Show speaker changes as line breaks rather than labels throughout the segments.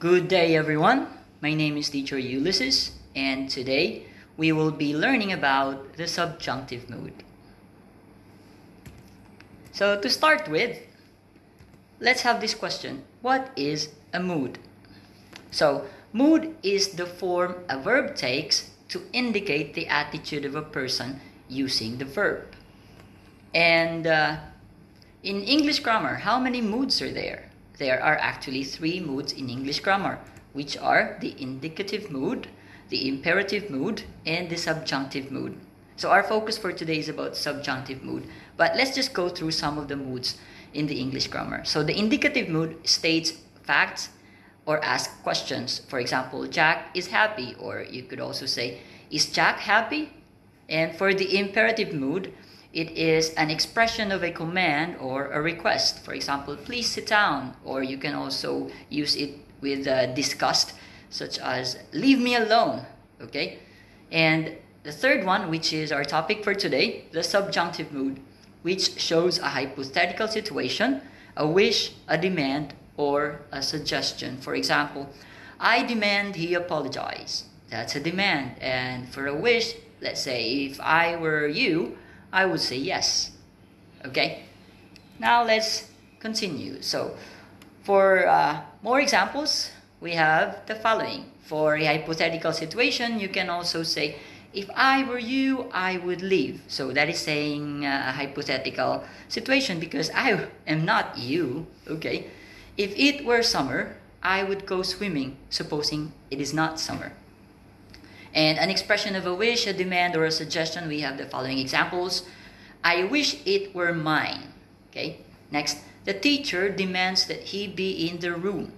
Good day, everyone. My name is teacher Ulyssis, and today we will be learning about the subjunctive mood. So, to start with, let's have this question What is a mood? So, mood is the form a verb takes to indicate the attitude of a person using the verb. And uh, in English grammar, how many moods are there? There are actually three moods in English grammar, which are the indicative mood, the imperative mood, and the subjunctive mood. So our focus for today is about subjunctive mood. But let's just go through some of the moods in the English grammar. So the indicative mood states facts or asks questions. For example, Jack is happy, or you could also say, Is Jack happy? And for the imperative mood, it is an expression of a command or a request. For example, please sit down, or you can also use it with uh, disgust, such as leave me alone. Okay? And the third one, which is our topic for today, the subjunctive mood, which shows a hypothetical situation, a wish, a demand, or a suggestion. For example, I demand he apologize. That's a demand. And for a wish, let's say if I were you, I would say yes. Okay? Now let's continue. So, for uh, more examples, we have the following. For a hypothetical situation, you can also say, if I were you, I would leave. So that is saying uh, a hypothetical situation because I am not you. Okay? If it were summer, I would go swimming, supposing it is not summer. And an expression of a wish, a demand, or a suggestion, we have the following examples. I wish it were mine. Okay. Next, the teacher demands that he be in the room.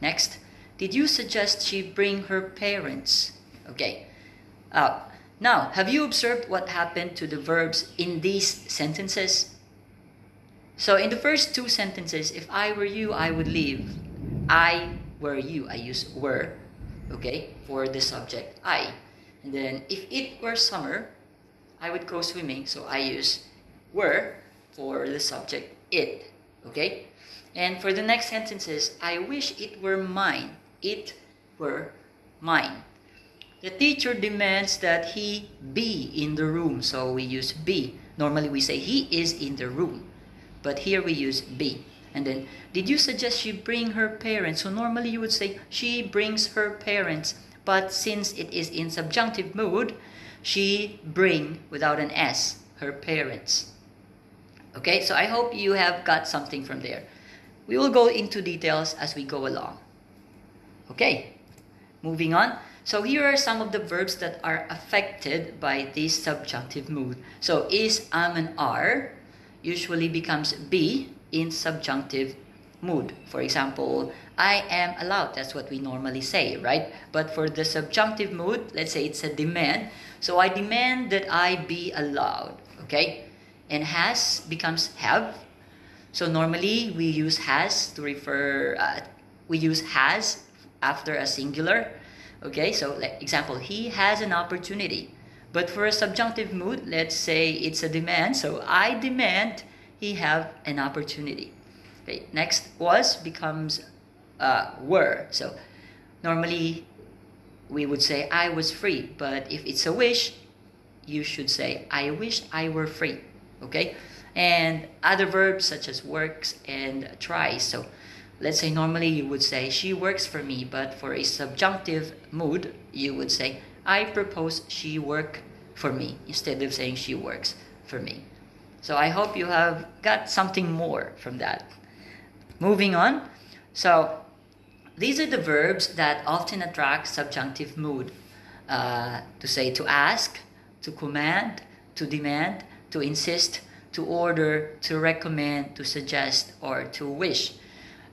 Next, did you suggest she bring her parents? Okay. Uh, now, have you observed what happened to the verbs in these sentences? So, in the first two sentences, if I were you, I would leave. I were you, I use were okay, for the subject I. And then if it were summer, I would go swimming, so I use were for the subject it, okay? And for the next sentences, I wish it were mine. It were mine. The teacher demands that he be in the room, so we use be. Normally we say he is in the room, but here we use be. And then, did you suggest she bring her parents? So normally you would say she brings her parents. But since it is in subjunctive mood, she bring without an S her parents. Okay, so I hope you have got something from there. We will go into details as we go along. Okay, moving on. So here are some of the verbs that are affected by this subjunctive mood. So is, am, and are usually becomes be in subjunctive mood. For example, I am allowed. That's what we normally say, right? But for the subjunctive mood, let's say it's a demand. So I demand that I be allowed, okay? And has becomes have. So normally we use has to refer, uh, we use has after a singular, okay? So like example, he has an opportunity. But for a subjunctive mood, let's say it's a demand. So I demand he have an opportunity. Okay, next was becomes uh, were. So normally we would say I was free, but if it's a wish, you should say I wish I were free. Okay? And other verbs such as works and tries. So let's say normally you would say she works for me, but for a subjunctive mood, you would say I propose she work for me instead of saying she works for me. So I hope you have got something more from that. Moving on. So these are the verbs that often attract subjunctive mood. Uh, to say to ask, to command, to demand, to insist, to order, to recommend, to suggest, or to wish.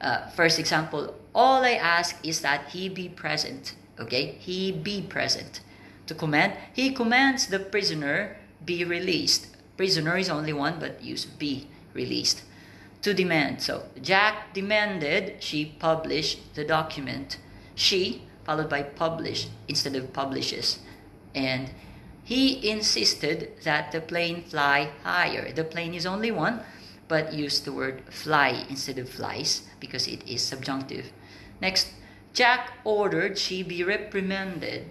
Uh, first example, all I ask is that he be present. Okay, he be present. To command, he commands the prisoner be released prisoner is only one, but use be released. To demand. So Jack demanded she publish the document. She, followed by publish instead of publishes. And he insisted that the plane fly higher. The plane is only one, but use the word fly instead of flies because it is subjunctive. Next, Jack ordered she be reprimanded.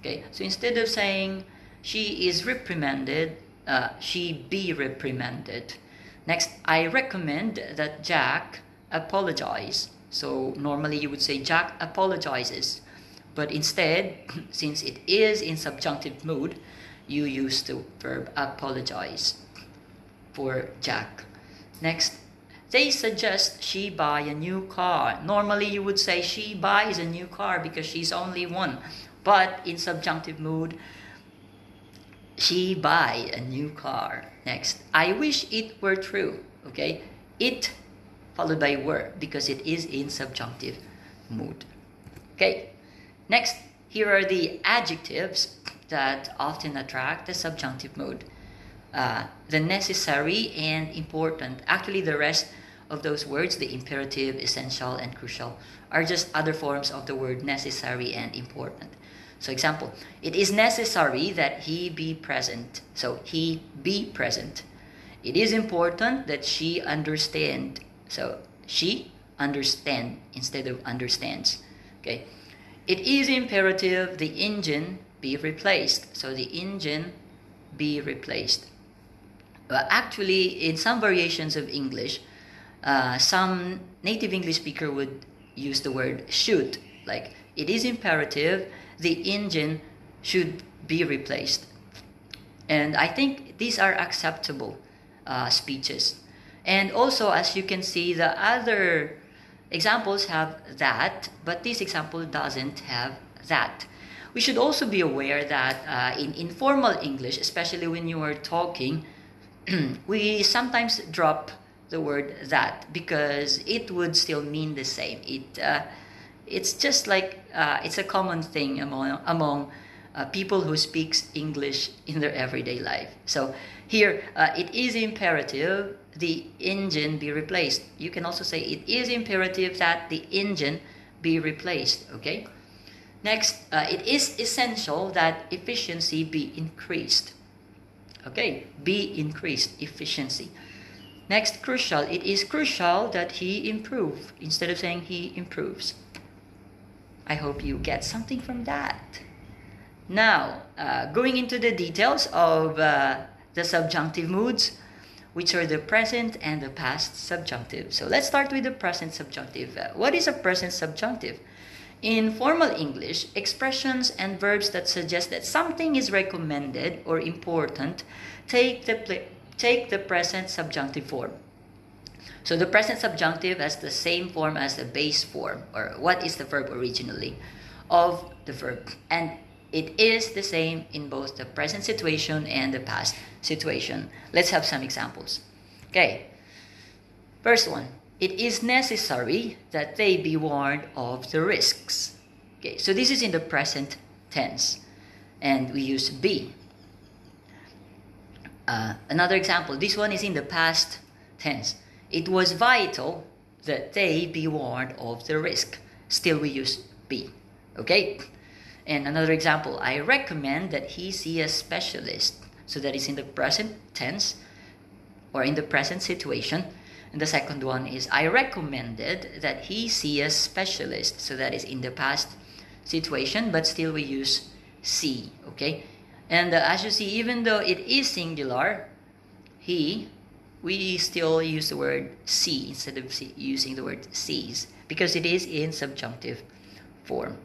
Okay, so instead of saying she is reprimanded, uh, she be reprimanded. Next, I recommend that Jack apologize. So normally you would say Jack apologizes. But instead, since it is in subjunctive mood, you use the verb apologize for Jack. Next, they suggest she buy a new car. Normally you would say she buys a new car because she's only one. But in subjunctive mood, she buy a new car. Next, I wish it were true. Okay, it followed by were because it is in subjunctive mood. Okay, next, here are the adjectives that often attract the subjunctive mood. Uh, the necessary and important. Actually, the rest of those words, the imperative, essential, and crucial, are just other forms of the word necessary and important. So, example, it is necessary that he be present. So, he be present. It is important that she understand. So, she understand instead of understands. Okay. It is imperative the engine be replaced. So, the engine be replaced. Well, actually, in some variations of English, uh, some native English speaker would use the word should, like it is imperative the engine should be replaced. And I think these are acceptable uh, speeches. And also, as you can see, the other examples have that, but this example doesn't have that. We should also be aware that uh, in informal English, especially when you are talking, we sometimes drop the word that because it would still mean the same. It uh, it's just like uh, it's a common thing among among uh, people who speaks English in their everyday life. So here uh, it is imperative the engine be replaced. You can also say it is imperative that the engine be replaced. Okay. Next, uh, it is essential that efficiency be increased. Okay, be increased efficiency. Next, crucial. It is crucial that he improve instead of saying he improves. I hope you get something from that. Now, uh, going into the details of uh, the subjunctive moods, which are the present and the past subjunctive. So let's start with the present subjunctive. Uh, what is a present subjunctive? In formal English, expressions and verbs that suggest that something is recommended or important take the, take the present subjunctive form. So the present subjunctive has the same form as the base form, or what is the verb originally, of the verb. And it is the same in both the present situation and the past situation. Let's have some examples. Okay. First one. It is necessary that they be warned of the risks. Okay, so this is in the present tense. And we use be. Uh, another example, this one is in the past tense. It was vital that they be warned of the risk. Still, we use be. Okay? And another example, I recommend that he see a specialist. So that is in the present tense or in the present situation. And the second one is I recommended that he see a specialist. So that is in the past situation, but still we use see. Okay? And uh, as you see, even though it is singular, he, we still use the word see instead of see, using the word sees because it is in subjunctive form.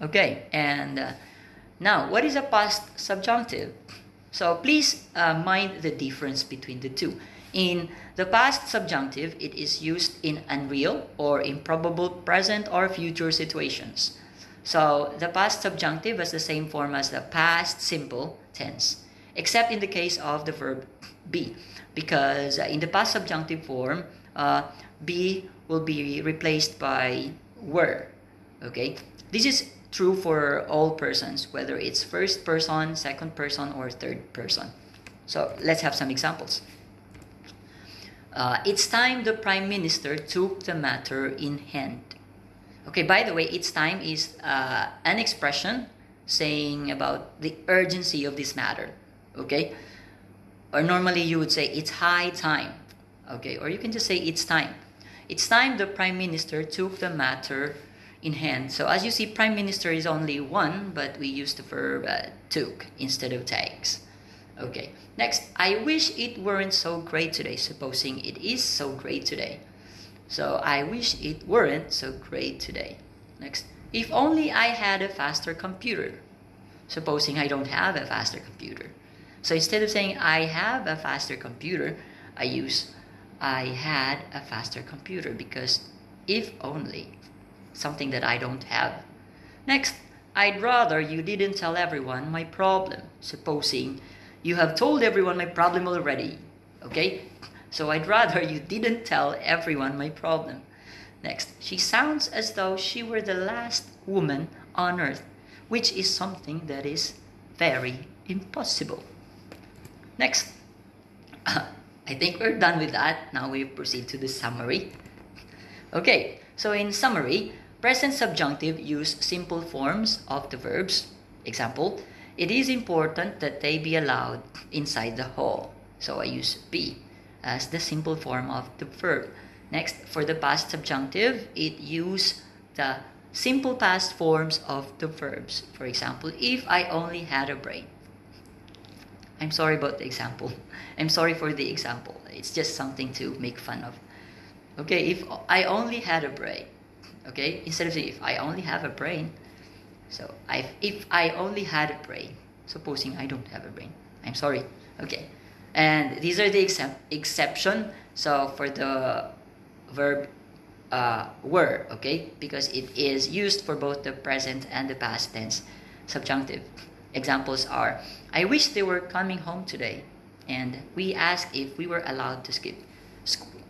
Okay, and uh, now what is a past subjunctive? So please uh, mind the difference between the two. In the past subjunctive, it is used in unreal or improbable present or future situations. So the past subjunctive has the same form as the past simple tense, except in the case of the verb be, because uh, in the past subjunctive form, uh, be will be replaced by were. Okay, this is true for all persons, whether it's first person, second person, or third person. So let's have some examples. Uh, it's time the prime minister took the matter in hand. Okay, by the way, it's time is uh, an expression saying about the urgency of this matter. Okay? Or normally you would say it's high time. Okay? Or you can just say it's time. It's time the Prime Minister took the matter in hand. So as you see, prime minister is only one, but we use the verb uh, took instead of takes. Okay, next, I wish it weren't so great today, supposing it is so great today. So I wish it weren't so great today. Next, if only I had a faster computer, supposing I don't have a faster computer. So instead of saying I have a faster computer, I use I had a faster computer because if only something that I don't have. Next, I'd rather you didn't tell everyone my problem, supposing you have told everyone my problem already. Okay? So I'd rather you didn't tell everyone my problem. Next, she sounds as though she were the last woman on earth, which is something that is very impossible. Next, I think we're done with that. Now we proceed to the summary. Okay, so in summary, present subjunctive use simple forms of the verbs. Example, it is important that they be allowed inside the hall. So I use be as the simple form of the verb. Next, for the past subjunctive, it use the simple past forms of the verbs. For example, if I only had a brain. I'm sorry about the example. I'm sorry for the example. It's just something to make fun of. Okay, if I only had a brain, okay, instead of saying if I only have a brain, so I, if I only had a brain, supposing I don't have a brain, I'm sorry. Okay, and these are the except, exception. So for the verb uh, were, okay, because it is used for both the present and the past tense subjunctive. Examples are I wish they were coming home today, and we asked if we were allowed to skip school.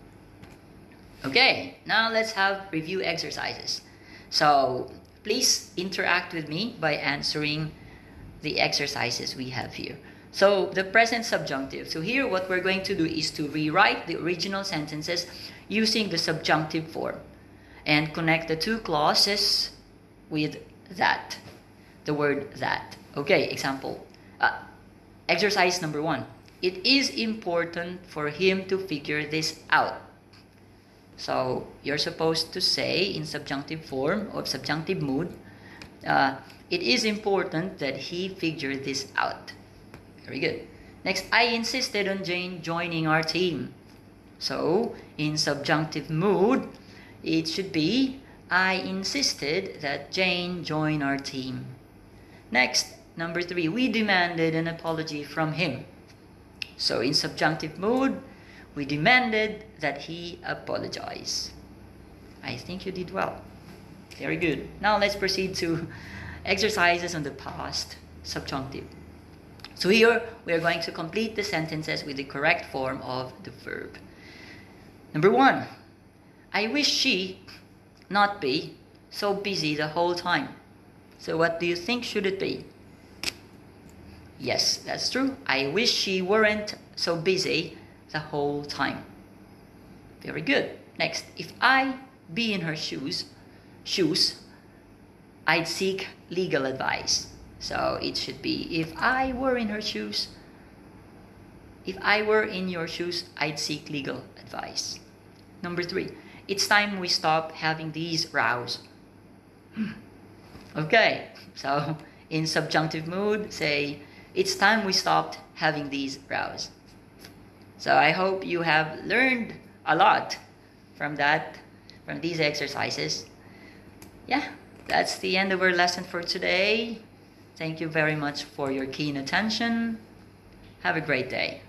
Okay, now let's have review exercises. So please interact with me by answering the exercises we have here. So the present subjunctive. So here what we're going to do is to rewrite the original sentences using the subjunctive form and connect the two clauses with that. The word that. Okay, example. Uh, exercise number one. It is important for him to figure this out. So you're supposed to say in subjunctive form or subjunctive mood, uh, it is important that he figure this out. Very good. Next, I insisted on Jane joining our team. So in subjunctive mood, it should be I insisted that Jane join our team. Next, number three, we demanded an apology from him. So in subjunctive mood, we demanded that he apologize. I think you did well. Very good. Now let's proceed to exercises on the past subjunctive. So here we are going to complete the sentences with the correct form of the verb. Number one, I wish she not be so busy the whole time. So what do you think should it be? Yes, that's true. I wish she weren't so busy the whole time. Very good. Next, if I be in her shoes, shoes, I'd seek legal advice. So it should be if I were in her shoes, if I were in your shoes, I'd seek legal advice. Number three, it's time we stop having these rows. Hmm. Okay, so in subjunctive mood, say, it's time we stopped having these rows. So I hope you have learned a lot from that, from these exercises. Yeah, that's the end of our lesson for today. Thank you very much for your keen attention. Have a great day.